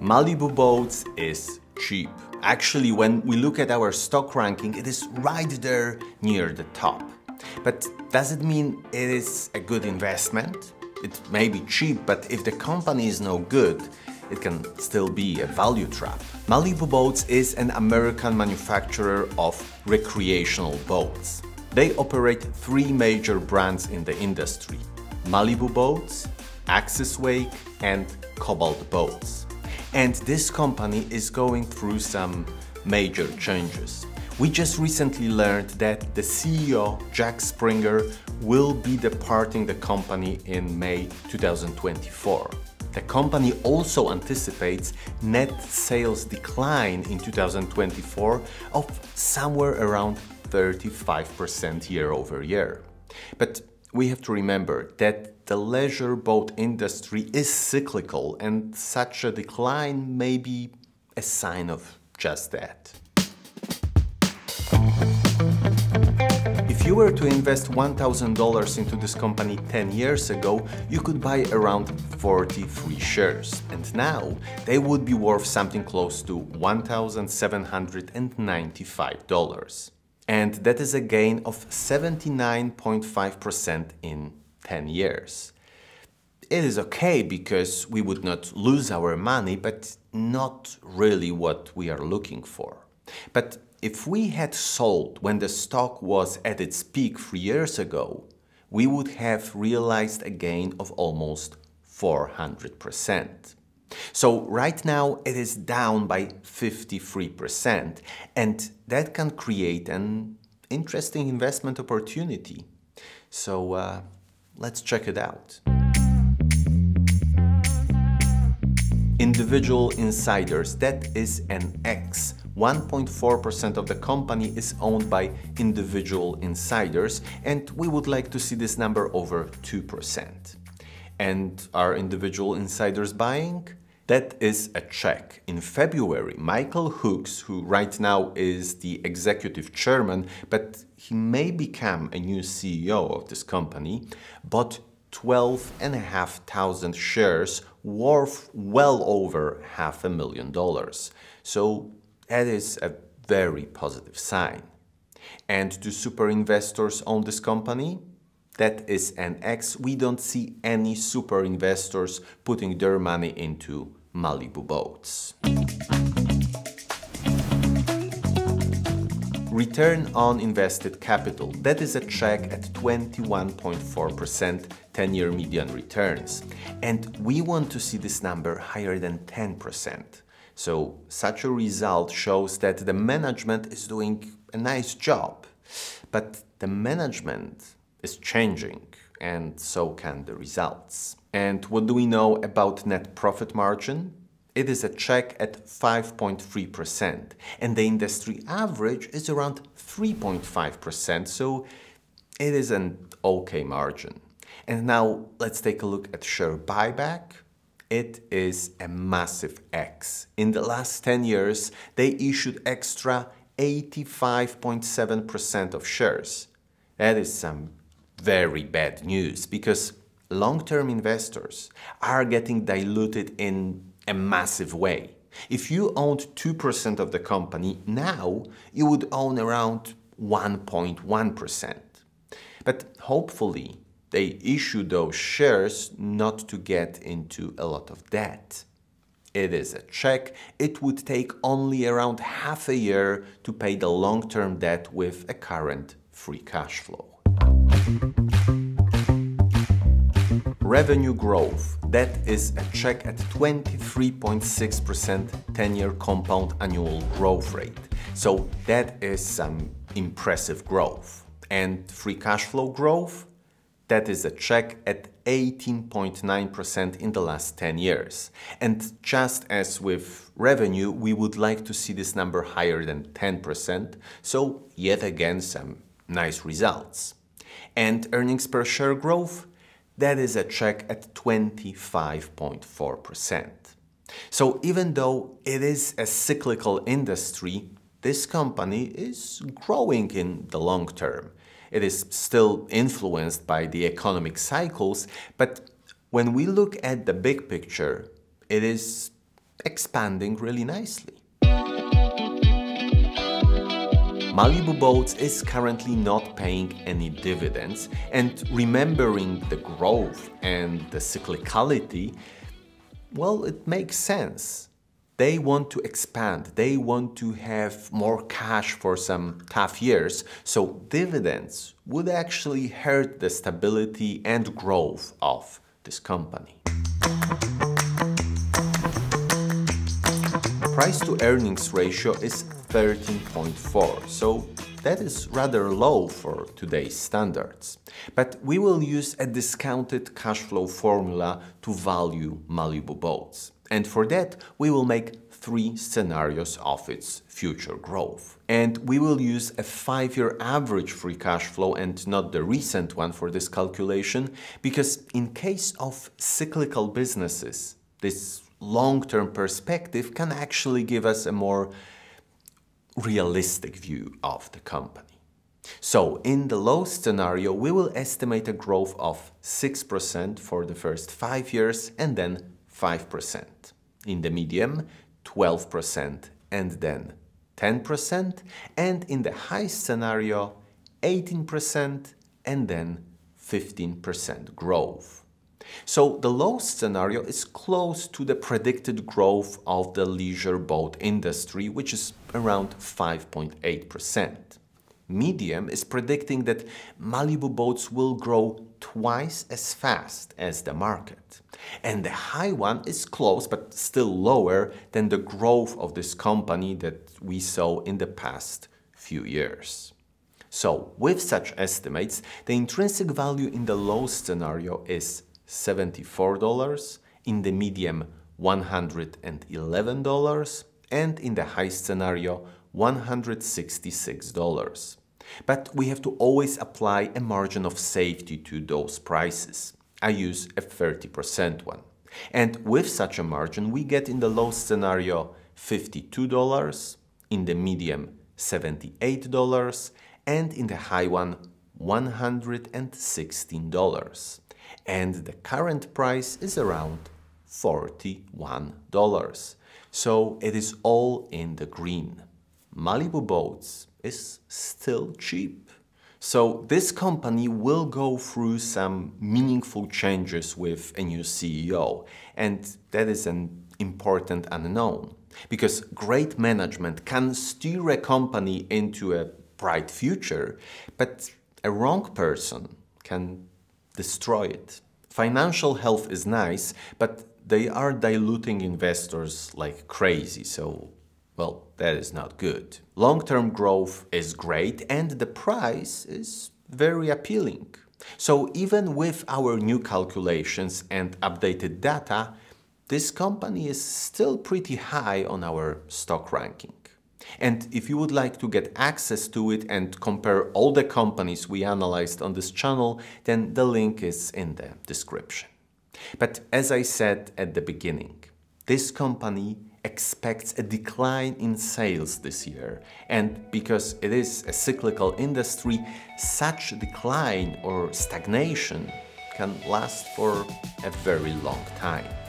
Malibu Boats is cheap. Actually, when we look at our stock ranking, it is right there near the top. But does it mean it is a good investment? It may be cheap, but if the company is no good, it can still be a value trap. Malibu Boats is an American manufacturer of recreational boats. They operate three major brands in the industry. Malibu Boats, Axis Wake and Cobalt Boats. And this company is going through some major changes. We just recently learned that the CEO, Jack Springer, will be departing the company in May 2024. The company also anticipates net sales decline in 2024 of somewhere around 35% year over year. But we have to remember that the leisure boat industry is cyclical and such a decline may be a sign of just that. If you were to invest $1,000 into this company 10 years ago, you could buy around 43 shares. And now they would be worth something close to $1,795 and that is a gain of 79.5% in 10 years. It is okay because we would not lose our money, but not really what we are looking for. But if we had sold when the stock was at its peak three years ago, we would have realized a gain of almost 400%. So right now it is down by 53% and that can create an interesting investment opportunity. So uh, let's check it out. Individual insiders, that is an X. 1.4% of the company is owned by individual insiders and we would like to see this number over 2%. And are individual insiders buying? That is a check. In February, Michael Hooks, who right now is the executive chairman, but he may become a new CEO of this company, bought 12,500 shares worth well over half a million dollars. So that is a very positive sign. And do super investors own this company? That is an X. We don't see any super investors putting their money into Malibu boats. Return on invested capital, that is a check at 21.4% 10-year median returns. And we want to see this number higher than 10%. So such a result shows that the management is doing a nice job. But the management is changing and so can the results. And what do we know about net profit margin? It is a check at 5.3% and the industry average is around 3.5%, so it is an okay margin. And now let's take a look at share buyback. It is a massive X. In the last 10 years, they issued extra 85.7% of shares. That is some very bad news because long-term investors are getting diluted in a massive way. If you owned 2% of the company, now you would own around 1.1%. But hopefully, they issue those shares not to get into a lot of debt. It is a check. It would take only around half a year to pay the long-term debt with a current free cash flow. Revenue growth, that is a check at 23.6% 10-year compound annual growth rate. So that is some impressive growth. And free cash flow growth, that is a check at 18.9% in the last 10 years. And just as with revenue, we would like to see this number higher than 10%. So yet again, some nice results. And earnings per share growth, that is a check at 25.4%. So even though it is a cyclical industry, this company is growing in the long term. It is still influenced by the economic cycles, but when we look at the big picture, it is expanding really nicely. Malibu Boats is currently not paying any dividends and remembering the growth and the cyclicality, well, it makes sense. They want to expand, they want to have more cash for some tough years, so dividends would actually hurt the stability and growth of this company. Price to earnings ratio is 13.4, so that is rather low for today's standards. But we will use a discounted cash flow formula to value Malibu boats. And for that, we will make three scenarios of its future growth. And we will use a five-year average free cash flow and not the recent one for this calculation, because in case of cyclical businesses, this long-term perspective can actually give us a more realistic view of the company. So in the low scenario, we will estimate a growth of 6% for the first five years and then 5%. In the medium, 12% and then 10%. And in the high scenario, 18% and then 15% growth. So the low scenario is close to the predicted growth of the leisure boat industry, which is around 5.8%. Medium is predicting that Malibu boats will grow twice as fast as the market. And the high one is close but still lower than the growth of this company that we saw in the past few years. So, with such estimates, the intrinsic value in the low scenario is $74, in the medium $111, and in the high scenario $166. But we have to always apply a margin of safety to those prices. I use a 30% one. And with such a margin, we get in the low scenario $52, in the medium $78, and in the high one $116 and the current price is around $41. So it is all in the green. Malibu Boats is still cheap. So this company will go through some meaningful changes with a new CEO and that is an important unknown because great management can steer a company into a bright future but a wrong person can destroy it. Financial health is nice, but they are diluting investors like crazy, so well, that is not good. Long-term growth is great and the price is very appealing. So even with our new calculations and updated data, this company is still pretty high on our stock ranking. And if you would like to get access to it and compare all the companies we analyzed on this channel, then the link is in the description. But as I said at the beginning, this company expects a decline in sales this year. And because it is a cyclical industry, such decline or stagnation can last for a very long time.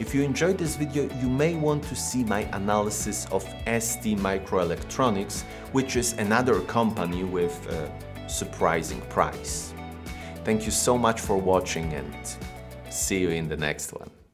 If you enjoyed this video, you may want to see my analysis of ST Microelectronics, which is another company with a surprising price. Thank you so much for watching and see you in the next one.